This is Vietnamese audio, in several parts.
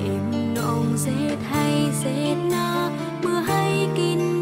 êm nọng dễ hay dễ na mưa hay kín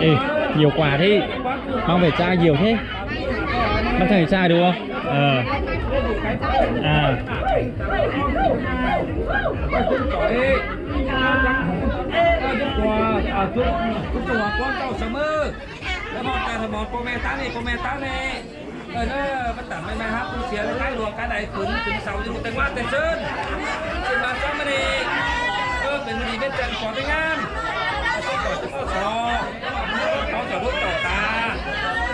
Ê, nhiều quà thế. Mang về chai nhiều thế. Mang thằng chai được không? Ờ. À. Ờ, nó bắt tẩm mấy เป็นมณีเป็นจันทขอไปงามขอขอขอขอขอรุ่นต่อตา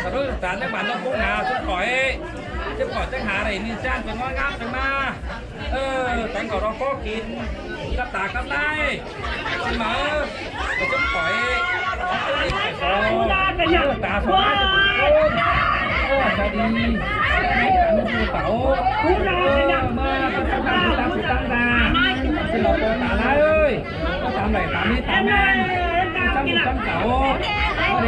ขอรุ่นต่อตาจังหวัดลำพูนนาสุดขอยจะขอจังหาอะไรนี่จ้างเป็นว่างามเป็นมาเออแตงขอเราก็กินกับตากับไล่เสมอจะขอยขอตาสองตาโอ้สวัสดีไม่ขันมือเต๋าคุณเราเป็นยังมาตั้งตาตั้งตา cái lọc tôi tả lá ơi. Tám này tám đi tám em tám một trăm sáu. Có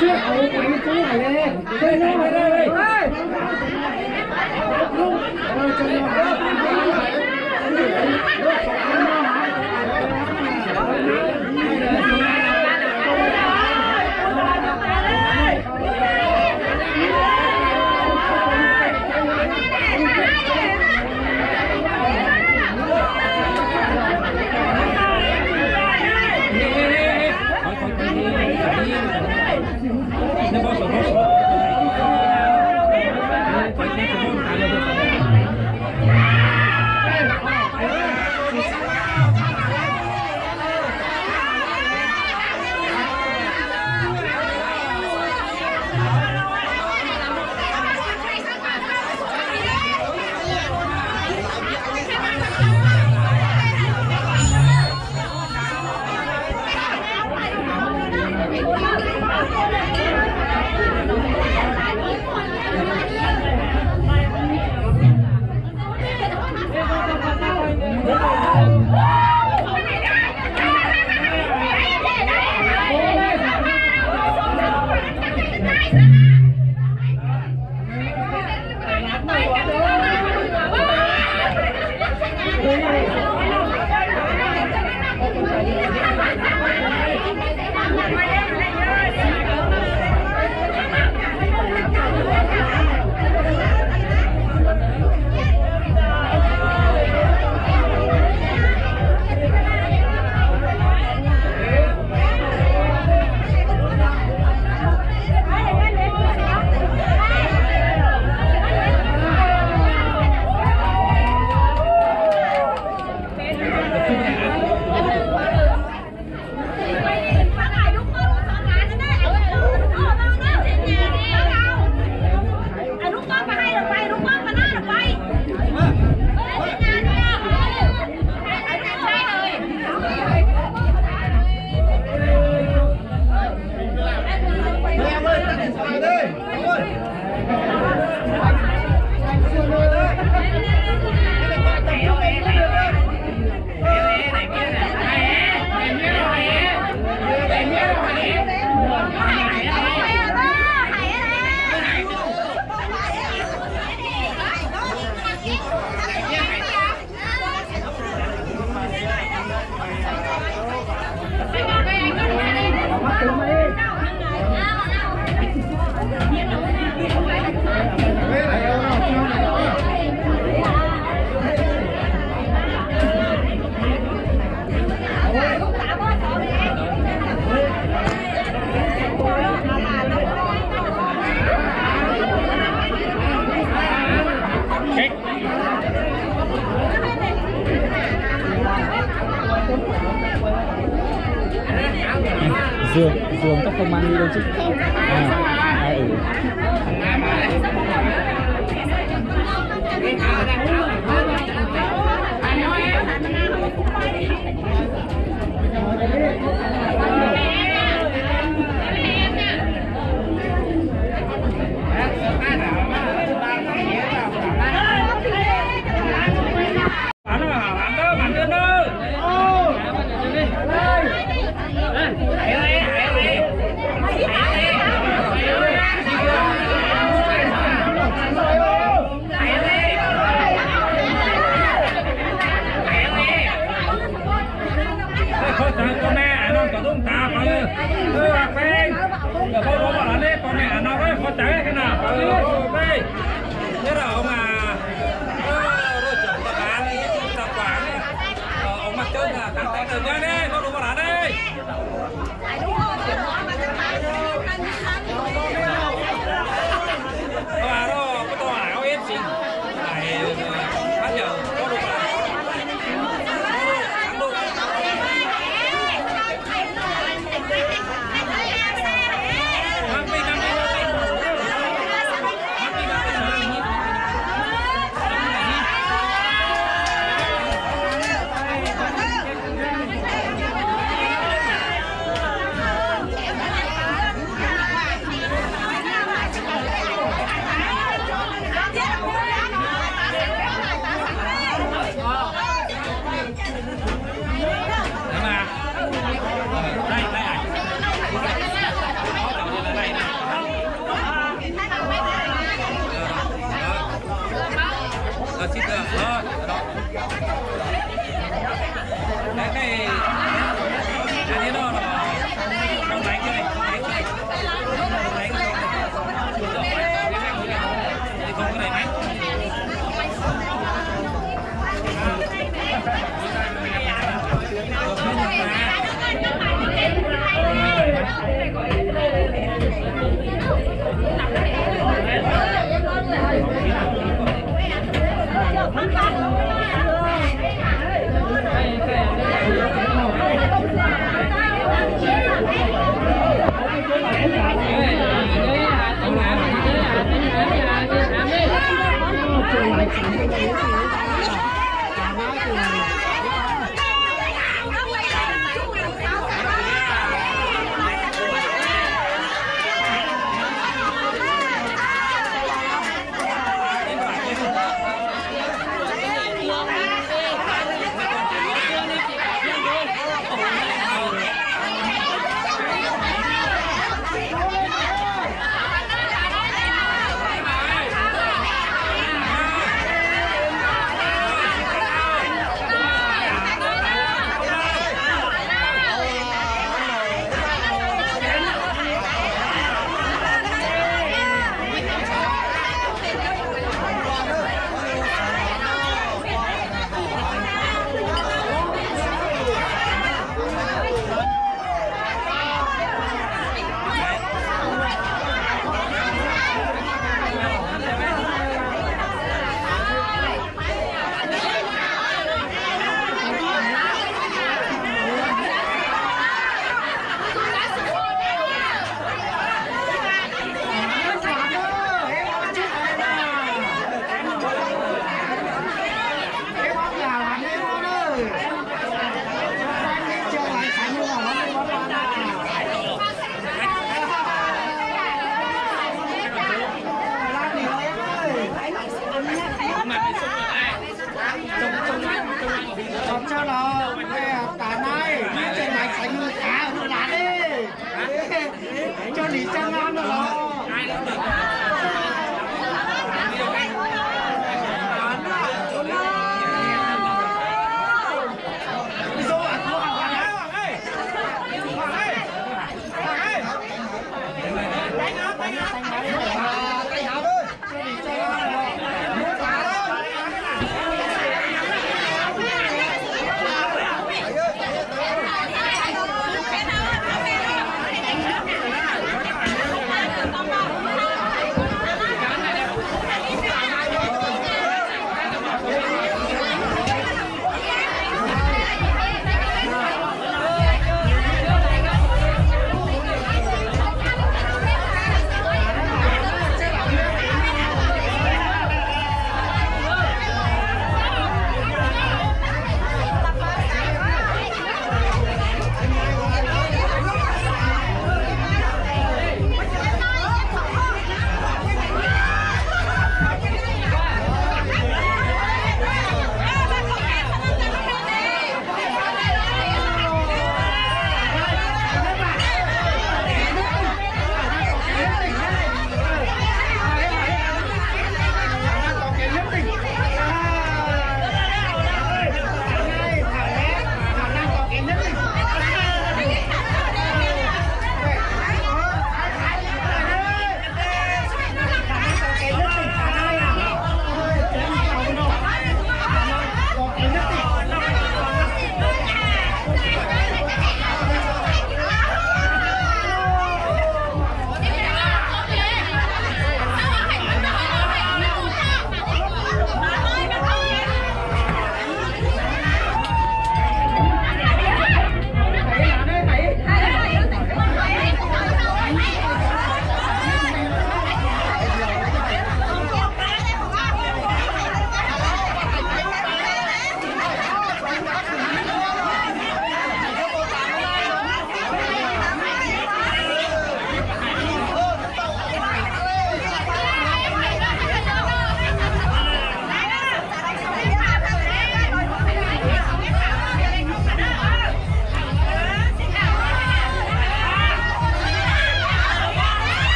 ช่วยเอาไปช่วยหน่อยเลยช่วยหน่อยเลยลุงเราจะมา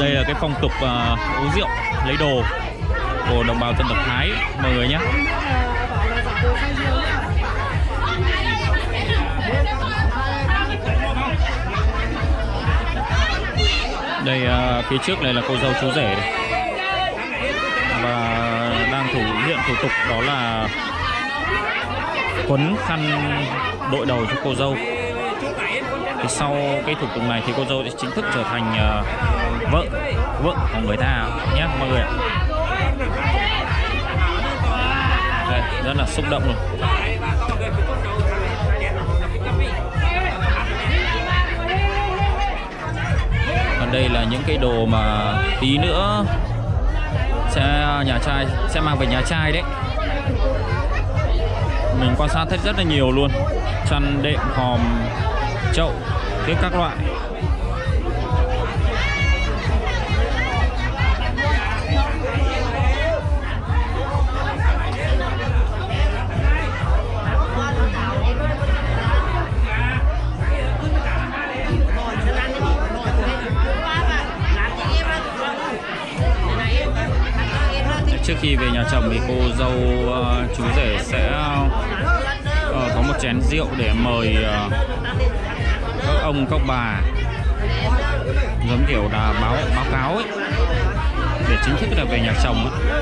đây là cái phong tục uh, uống rượu lấy đồ. Của đồng bào dân tộc Thái mọi người nhé. Đây uh, phía trước này là cô dâu chú rể này. và đang thủ hiện thủ tục đó là quấn khăn đội đầu cho cô dâu thì sau cái thủ tục này thì cô dâu sẽ chính thức trở thành uh, vợ vợ của người ta nhé mọi người ạ. Đây, rất là xúc động luôn. Còn đây là những cái đồ mà tí nữa sẽ nhà trai sẽ mang về nhà trai đấy. Mình quan sát thấy rất là nhiều luôn. Chăn đệm hòm chậu tiếc các loại. Trước khi về nhà chồng thì cô dâu uh, chú rể sẽ uh, có một chén rượu để mời uh, ông các bà giống kiểu là báo báo cáo ấy, để chính thức là về nhà chồng ấy.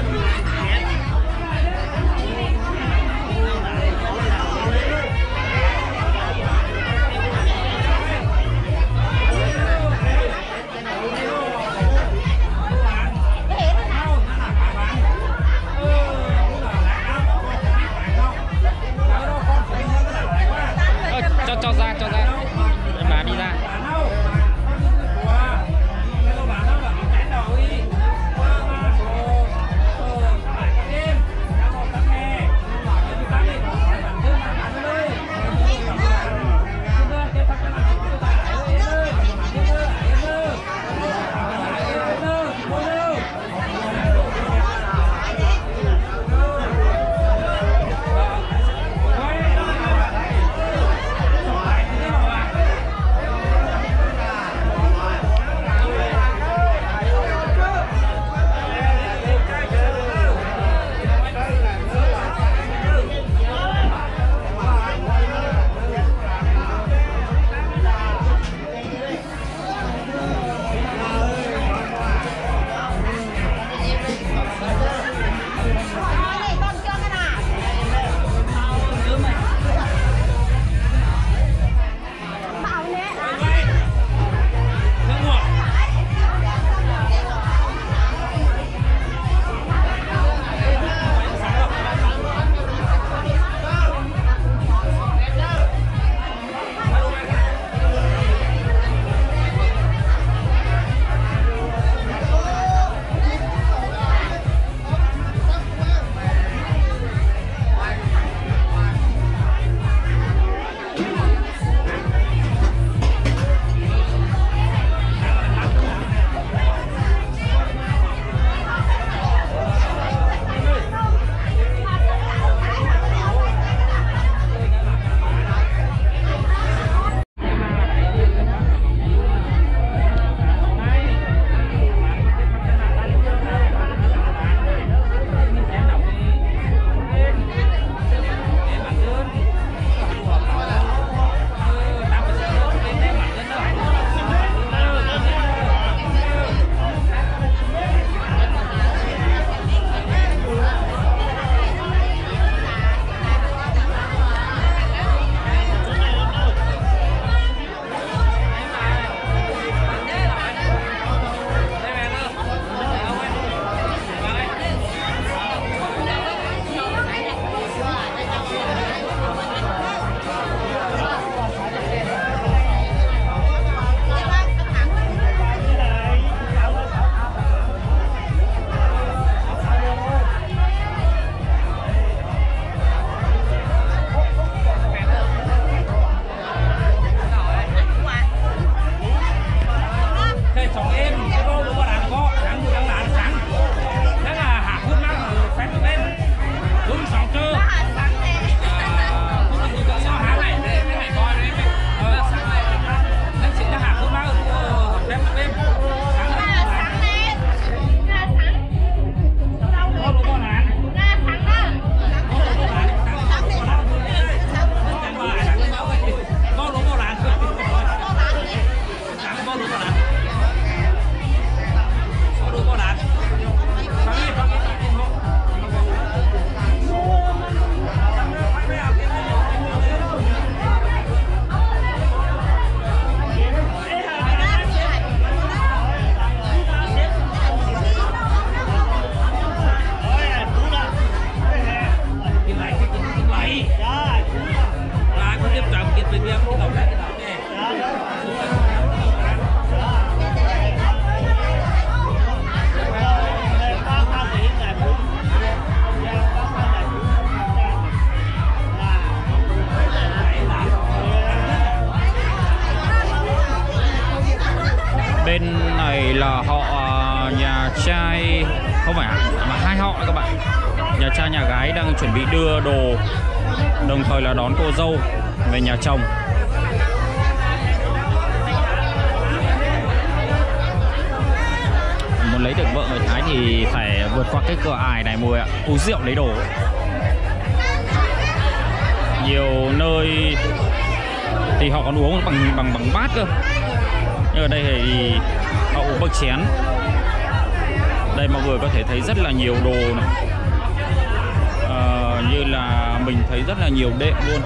mình thấy rất là nhiều đệm luôn.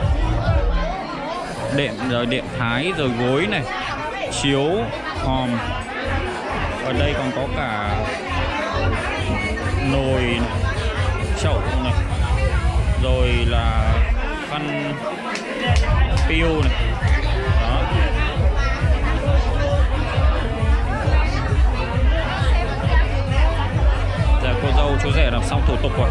Đệm rồi đệm thái rồi gối này chiếu hòm. Ở đây còn có cả nồi này, chậu này. Rồi là khăn piêu này. Đó. Dạ cô dâu chú rể làm xong thủ tục rồi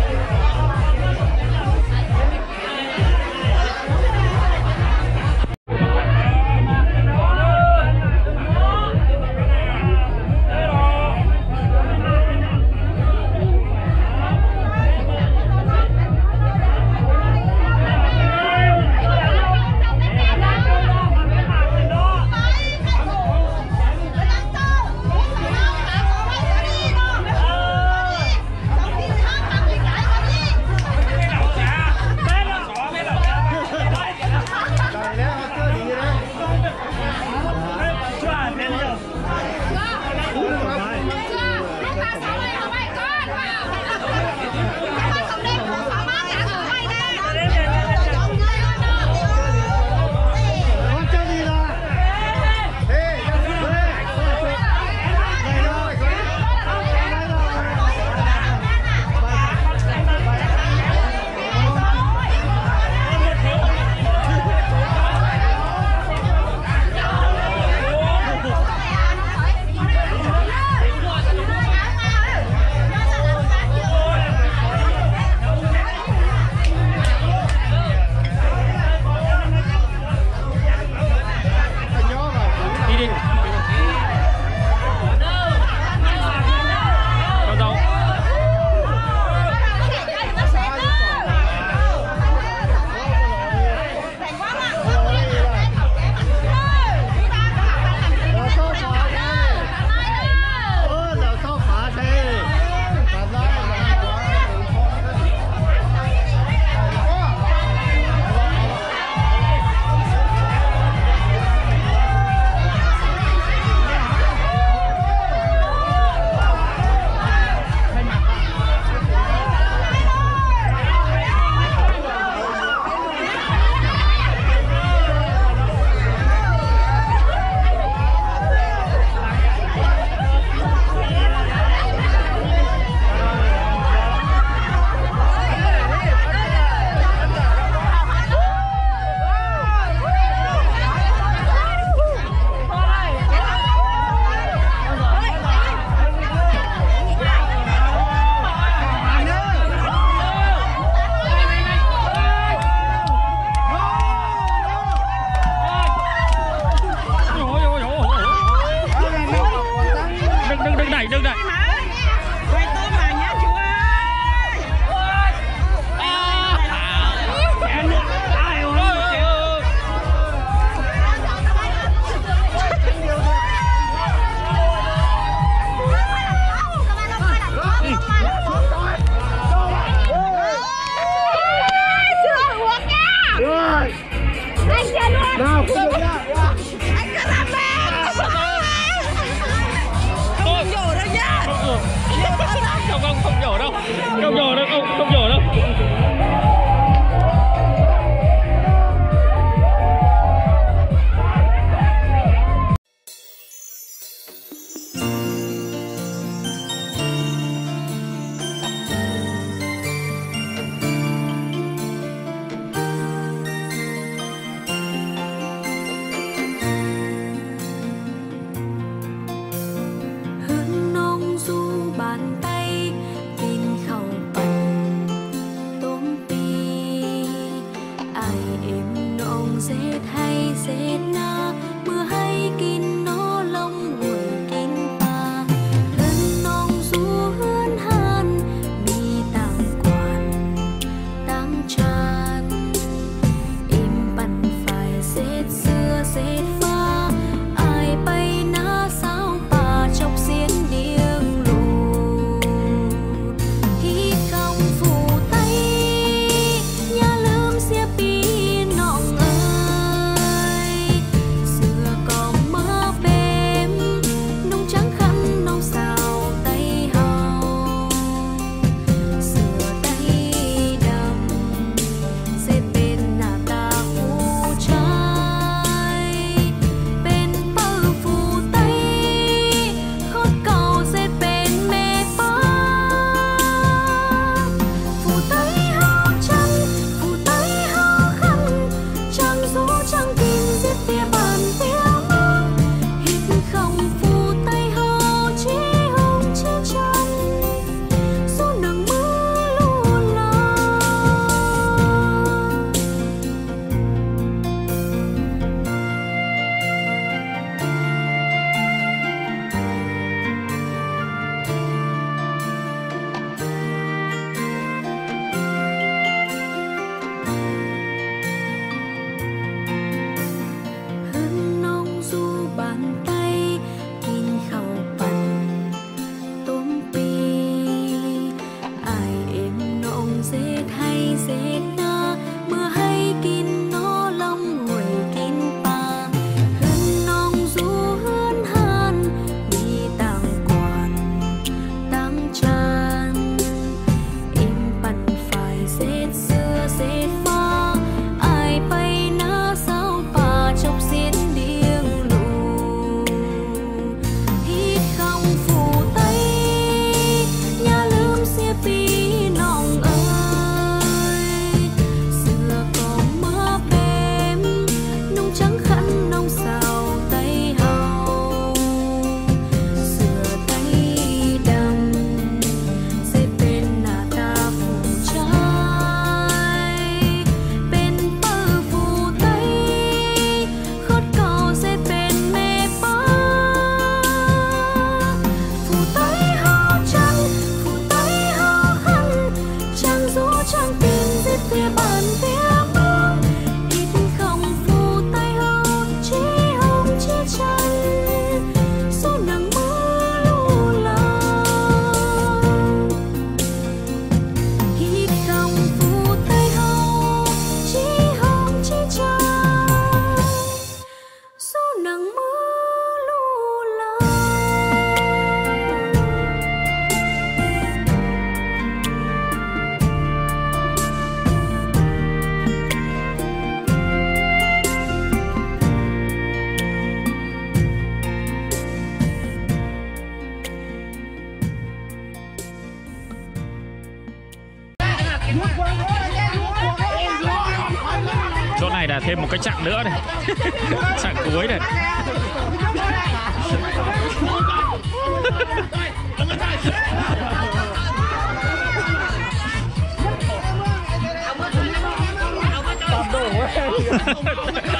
chỗ này là thêm một cái chặng nữa này. Chặng cuối này.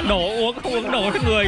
Đổ uống không uống đổ người